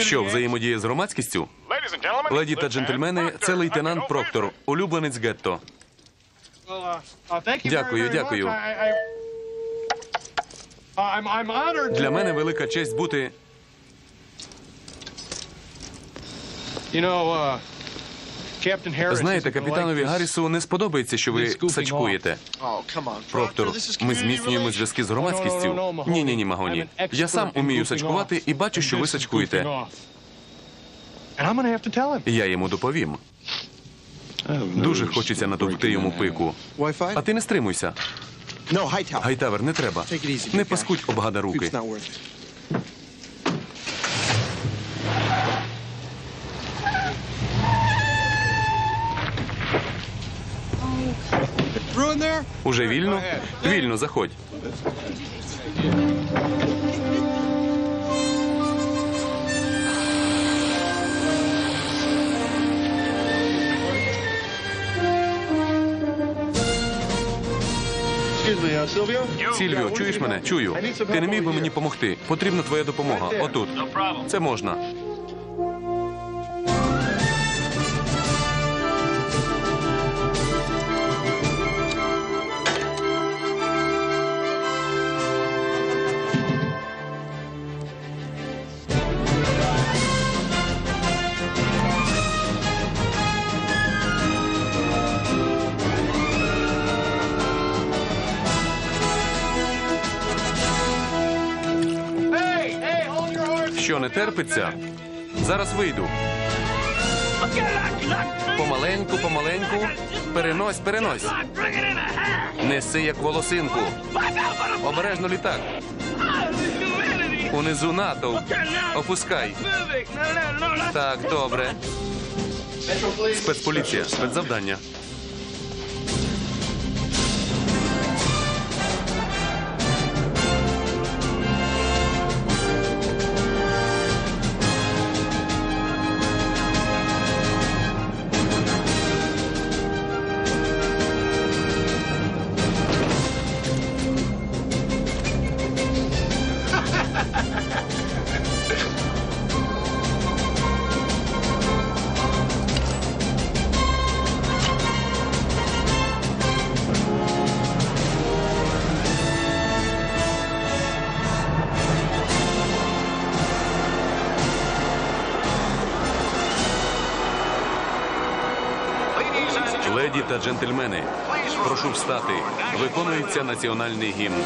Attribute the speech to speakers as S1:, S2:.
S1: Що взаємодіє з громадськістю? Леді та джентльмени, це лейтенант Проктор, улюбленець гетто. Дякую, дякую. Для мене велика честь бути. Знаєте, капітанові Гаррісу не сподобається, що ви сачкуєте. Проктор, ми зміцнюємо зв'язки з громадськістю. Ні, ні, ні, Магоні. Я сам умію сачкувати і бачу, що ви сачкуєте. Я йому доповім. Дуже хочеться натовкти йому пику. А ти не стримуйся. Гайтавер, не треба. Не паскудь обгада руки. Уже вільно? Вільно, заходь. Сільвіо, чуєш мене? Чую. Ти не міг би мені допомогти? Потрібна твоя допомога. Отут. Це можна. Що не терпиться? Зараз вийду. Помаленьку, помаленьку. Перенось, перенось. Неси як волосинку. Обережно літак. Унизу натовп. Опускай. Так, добре. Спецполіція, спецзавдання. Леді та джентльмени, прошу встати. Виконується національний гімн.